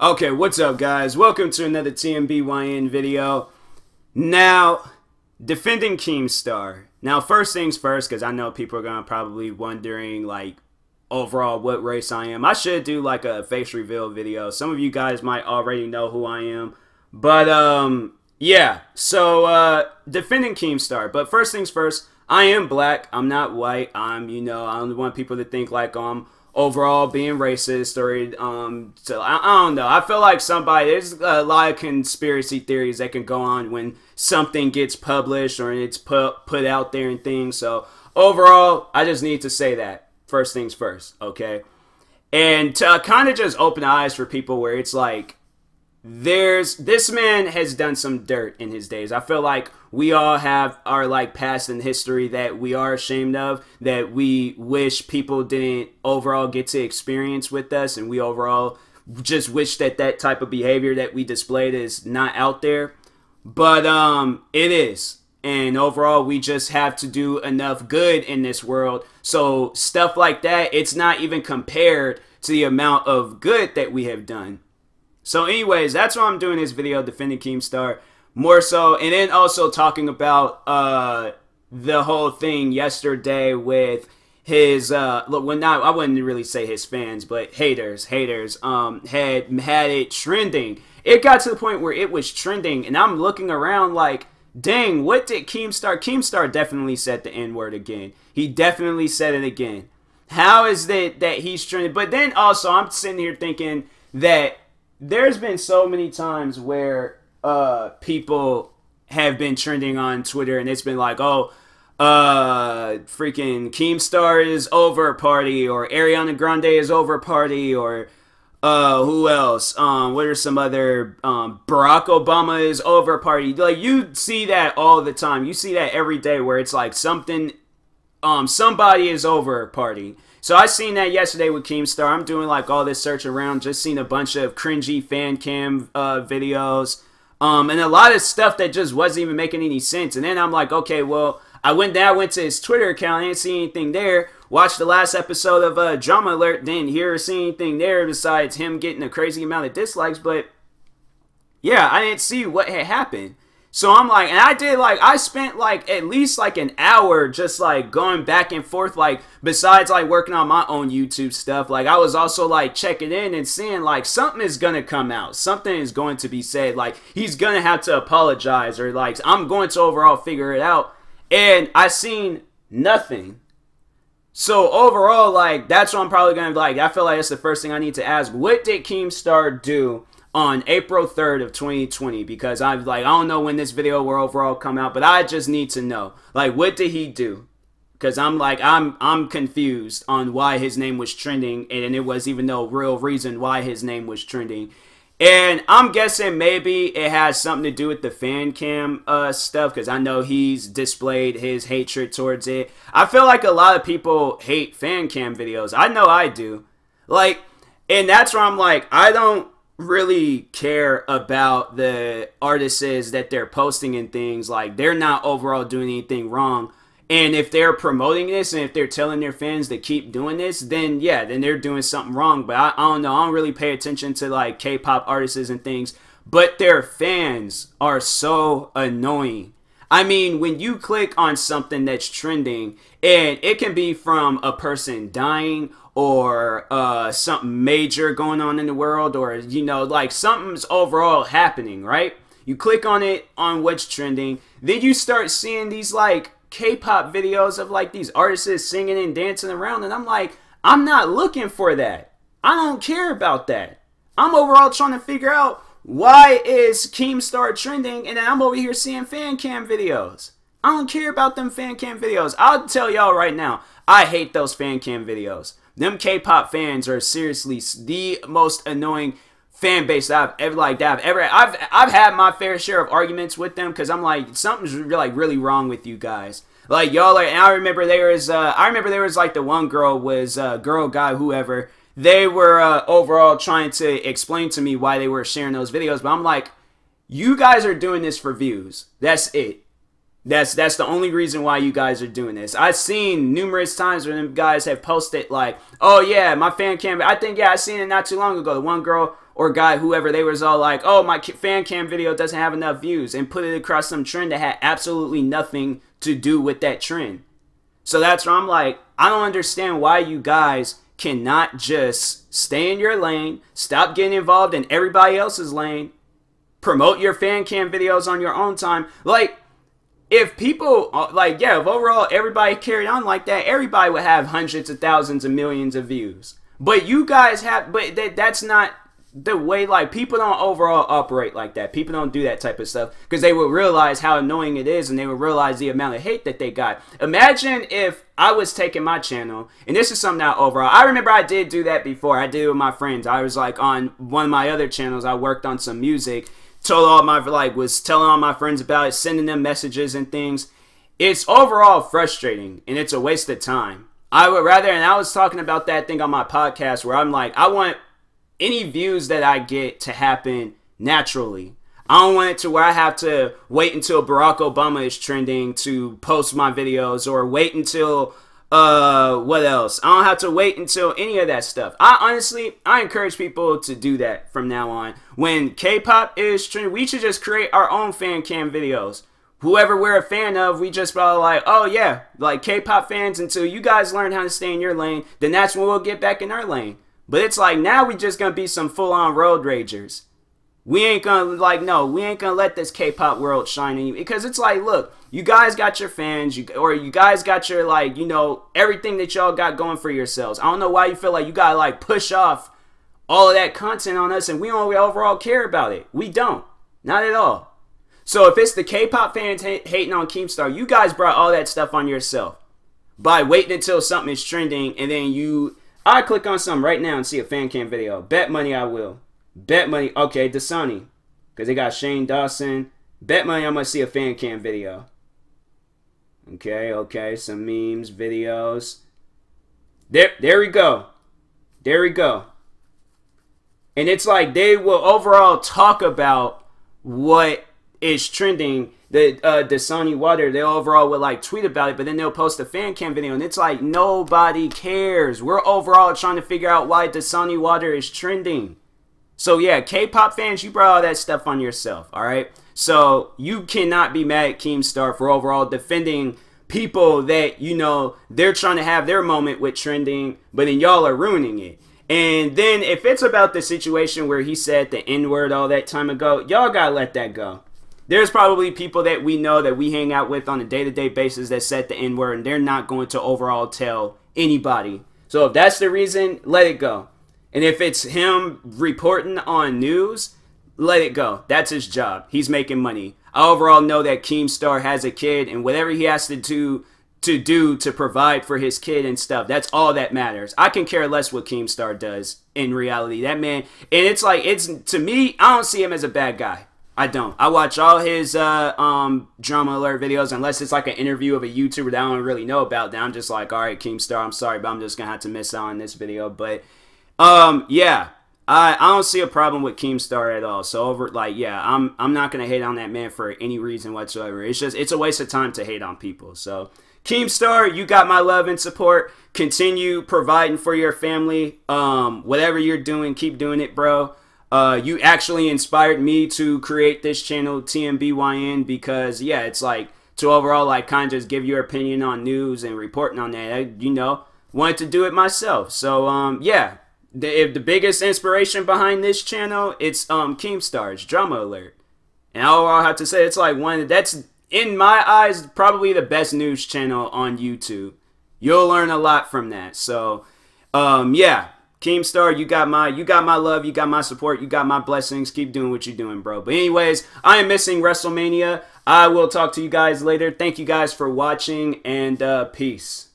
Okay, what's up, guys? Welcome to another TMBYN video. Now, defending Keemstar. Now, first things first, because I know people are going to probably wondering, like, overall what race I am. I should do, like, a face reveal video. Some of you guys might already know who I am. But, um, yeah. So, uh, defending Keemstar. But first things first, I am black. I'm not white. I'm, you know, I don't want people to think like I'm... Overall being racist or um so I, I, don't know i feel like somebody there's a lot of conspiracy theories that can go on when something gets published or it's put put out there and things so overall i just need to say that first things first okay and to kind of just open eyes for people where it's like there's this man has done some dirt in his days. I feel like we all have our like past and history that we are ashamed of, that we wish people didn't overall get to experience with us, and we overall just wish that that type of behavior that we displayed is not out there. But um, it is, and overall we just have to do enough good in this world. So stuff like that, it's not even compared to the amount of good that we have done. So anyways, that's why I'm doing this video, defending Keemstar. More so, and then also talking about uh, the whole thing yesterday with his uh look not I wouldn't really say his fans but haters haters um had had it trending. It got to the point where it was trending and I'm looking around like dang what did Keemstar Keemstar definitely said the n-word again. He definitely said it again. How is it that he's trending? But then also I'm sitting here thinking that there's been so many times where uh people have been trending on Twitter and it's been like, oh, uh freaking Keemstar is over party or Ariana Grande is over party or uh who else? Um what are some other um barack obama is over party? Like you see that all the time. You see that every day where it's like something um somebody is over party so I seen that yesterday with Keemstar. I'm doing like all this search around, just seen a bunch of cringy fan cam uh, videos, um, and a lot of stuff that just wasn't even making any sense. And then I'm like, okay, well, I went I went to his Twitter account, I didn't see anything there. Watched the last episode of uh, Drama Alert, didn't hear or see anything there besides him getting a crazy amount of dislikes. But yeah, I didn't see what had happened. So I'm like, and I did like, I spent like at least like an hour just like going back and forth, like, besides like working on my own YouTube stuff. Like, I was also like checking in and seeing like something is gonna come out, something is going to be said. Like, he's gonna have to apologize, or like, I'm going to overall figure it out. And I seen nothing. So overall, like, that's what I'm probably gonna like. I feel like that's the first thing I need to ask. What did Keemstar do? On April 3rd of 2020 because I'm like, I don't know when this video will overall come out, but I just need to know. Like, what did he do? Because I'm like, I'm I'm confused on why his name was trending, and it was even no real reason why his name was trending. And I'm guessing maybe it has something to do with the fan cam uh, stuff because I know he's displayed his hatred towards it. I feel like a lot of people hate fan cam videos. I know I do. Like, and that's where I'm like, I don't really care about the artists that they're posting and things like they're not overall doing anything wrong. And if they're promoting this and if they're telling their fans to keep doing this then yeah then they're doing something wrong. But i, I don't know i don't really pay attention to like k-pop artists and things but their fans are so annoying I mean, when you click on something that's trending, and it can be from a person dying or uh, something major going on in the world, or you know, like something's overall happening, right? You click on it on what's trending, then you start seeing these like K-pop videos of like these artists singing and dancing around, and I'm like, I'm not looking for that. I don't care about that. I'm overall trying to figure out why is Keemstar trending and I'm over here seeing fan cam videos? I don't care about them fan cam videos. I'll tell y'all right now, I hate those fan cam videos. Them K-pop fans are seriously the most annoying fan base that I've ever like that I've ever I've I've had my fair share of arguments with them because I'm like something's like really wrong with you guys. Like y'all are, and I remember there was uh, I remember there was like the one girl was uh, girl guy whoever they were uh, overall trying to explain to me why they were sharing those videos. But I'm like, you guys are doing this for views. That's it. That's that's the only reason why you guys are doing this. I've seen numerous times when them guys have posted like, "Oh yeah, my fan cam." I think yeah, I seen it not too long ago. The one girl or guy, whoever, they was all like, oh, my fan cam video doesn't have enough views and put it across some trend that had absolutely nothing to do with that trend. So that's where I'm like, I don't understand why you guys cannot just stay in your lane, stop getting involved in everybody else's lane, promote your fan cam videos on your own time. Like, if people, uh, like, yeah, if overall everybody carried on like that, everybody would have hundreds of thousands of millions of views. But you guys have, but that, that's not the way like people don't overall operate like that. People don't do that type of stuff because they will realize how annoying it is and they will realize the amount of hate that they got. Imagine if I was taking my channel and this is something that overall I remember I did do that before. I did it with my friends. I was like on one of my other channels. I worked on some music. Told all my like was telling all my friends about it, sending them messages and things. It's overall frustrating and it's a waste of time. I would rather, and I was talking about that thing on my podcast where I'm like, I want any views that I get to happen naturally. I don't want it to where I have to wait until Barack Obama is trending to post my videos or wait until uh what else? I don't have to wait until any of that stuff. I honestly I encourage people to do that from now on. When K-pop is trending, we should just create our own fan cam videos. Whoever we're a fan of, we just probably like, oh yeah, like K-pop fans until you guys learn how to stay in your lane, then that's when we'll get back in our lane. But it's like now we just gonna be some full on road ragers. We ain't gonna like no, we ain't gonna let this K-pop world shine in you because it's like, look, you guys got your fans, you or you guys got your like, you know, everything that y'all got going for yourselves. I don't know why you feel like you gotta like push off all of that content on us and we don't overall care about it. We don't, not at all. So if it's the K-pop fans hating on Keemstar, you guys brought all that stuff on yourself by waiting until something is trending and then you I click on something right now and see a fan cam video. Bet money I will. Bet money. Okay, Dasani. Because they got Shane Dawson. Bet money I'm going to see a fan cam video. Okay, okay. Some memes, videos. There, there we go. There we go. And it's like they will overall talk about what is trending the uh, Dasani Water, they overall would like tweet about it, but then they'll post a fan cam video, and it's like nobody cares. We're overall trying to figure out why Dasani Water is trending. So yeah, K-pop fans, you brought all that stuff on yourself, all right? So you cannot be mad at Keemstar for overall defending people that you know they're trying to have their moment with trending, but then y'all are ruining it. And then if it's about the situation where he said the N word all that time ago, y'all gotta let that go there's probably people that we know that we hang out with on a day-to-day basis that said the n-word and they're not going to overall tell anybody. So if that's the reason let it go. And if it's him reporting on news let it go. That's his job. He's making money. I overall know that keemstar has a kid and whatever he has to do to do to provide for his kid and stuff that's all that matters. I can care less what keemstar does in reality. That man and it's like it's to me i don't see him as a bad guy I don't. I watch all his uh, um, drama alert videos unless it's like an interview of a YouTuber that I don't really know about. Then I'm just like, all right, Keemstar, I'm sorry, but I'm just gonna have to miss out on this video. But um, yeah, I, I don't see a problem with Keemstar at all. So over like yeah, I'm I'm not gonna hate on that man for any reason whatsoever. It's just it's a waste of time to hate on people. So Keemstar, you got my love and support. Continue providing for your family. Um, whatever you're doing, keep doing it, bro. Uh, you actually inspired me to create this channel, TMBYN, because yeah, it's like to overall like kind of just give your opinion on news and reporting on that. I, you know, wanted to do it myself. So um, yeah, the, if the biggest inspiration behind this channel, it's um Keemstar's Drama Alert, and I'll have to say it's like one that's in my eyes probably the best news channel on YouTube. You'll learn a lot from that. So um, yeah, Keemstar, you got my you got my love, you got my support, you got my blessings. Keep doing what you're doing, bro. But anyways, I am missing WrestleMania. I will talk to you guys later. Thank you guys for watching and uh, peace.